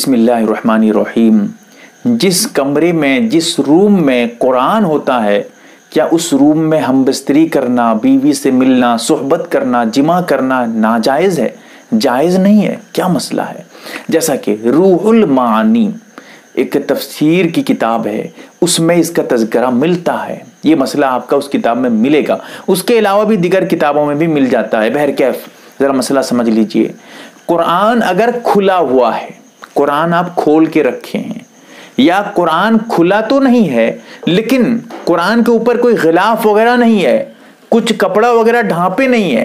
बिस्मिल्लाहिर्रहमानिर्रहीम। जिस कमरे में, जिस रूम में कुरान होता है, क्या उस रूम में हम बस्तरी करना, बीवी से मिलना, सोहबत करना, जिमा करना नाजायज़ है? जायज़ नहीं है। क्या मसला है? जैसा कि रूहुल मानी एक तफसीर की किताब है, उसमें इसका तस्करा मिलता है। ये मसला आपका उस किताब में मिलेगा। उसके अलावा भी दिगर किताबों में भी मिल जाता है। बहर कैफ ज़रा मसला समझ लीजिए। कुरान अगर खुला हुआ है कुरान आप खोल के रखे हैं। या कुरान खुला तो नहीं है, लेकिन कुरान के ऊपर कोई गिलाफ वगैरह नहीं है, कुछ कपड़ा वगैरह ढांपे नहीं है,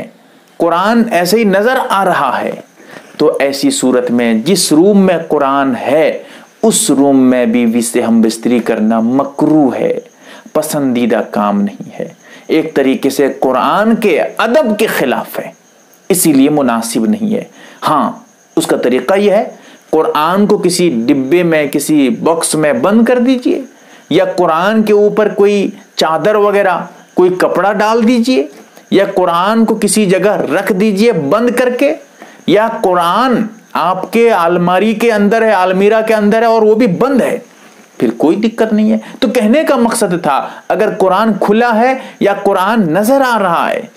कुरान ऐसे ही नज़र आ रहा है। तो ऐसी सूरत में जिस रूम में कुरान है, उस रूम में बीवी से हम बिस्तरी करना मकरू है, पसंदीदा काम नहीं है। एक तरीके से कुरान के अदब के खिलाफ है, इसीलिए मुनासिब नहीं है। हाँ उसका तरीका यह है कुरान को किसी डिब्बे में, किसी बॉक्स में बंद कर दीजिए, या कुरान के ऊपर कोई चादर वगैरह, कोई कपड़ा डाल दीजिए, या कुरान को किसी जगह रख दीजिए बंद करके, या कुरान आपके अलमारी के अंदर है अलमीरा के अंदर है, और वो भी बंद है, फिर कोई दिक्कत नहीं है। तो कहने का मकसद था, अगर कुरान खुला है या कुरान नज़र आ रहा है,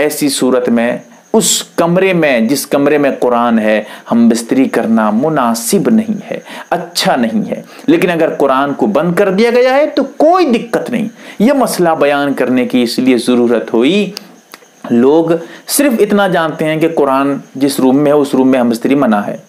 ऐसी सूरत में उस कमरे में, जिस कमरे में कुरान है, हम बिस्तरी करना मुनासिब नहीं है अच्छा नहीं है। लेकिन अगर कुरान को बंद कर दिया गया है तो कोई दिक्कत नहीं। यह मसला बयान करने की इसलिए ज़रूरत हुई। लोग सिर्फ़ इतना जानते हैं कि कुरान जिस रूम में है, उस रूम में हम बिस्तरी मना है।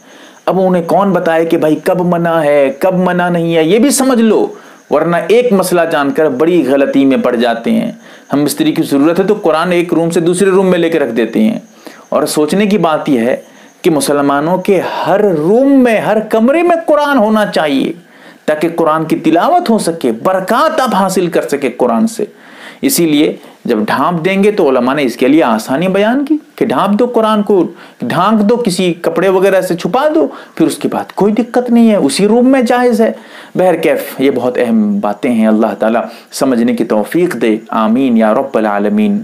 अब उन्हें कौन बताए कि भाई कब मना है, कब मना नहीं है, ये भी समझ लो। वरना एक मसला जानकर बड़ी गलती में पड़ जाते हैं। हम बिस्तरी की ज़रूरत है तो कुरान एक रूम से दूसरे रूम में लेकर रख देते हैं। और सोचने की बात यह है कि मुसलमानों के हर रूम में, हर कमरे में कुरान होना चाहिए, ताकि कुरान की तिलावत हो सके, बरकत आप हासिल कर सके कुरान से। इसीलिए जब ढांप देंगे तो ने इसके लिए आसानी बयान की। कि ढांप दो कुरान को, ढांक दो किसी कपड़े वगैरह से छुपा दो, फिर उसके बाद कोई दिक्कत नहीं है, उसी रूप में जायज़ है। बहर कैफ, ये बहुत अहम बातें हैं, अल्लाह ताला समझने की तौफीक दे। आमीन या रब्बल आलमीन।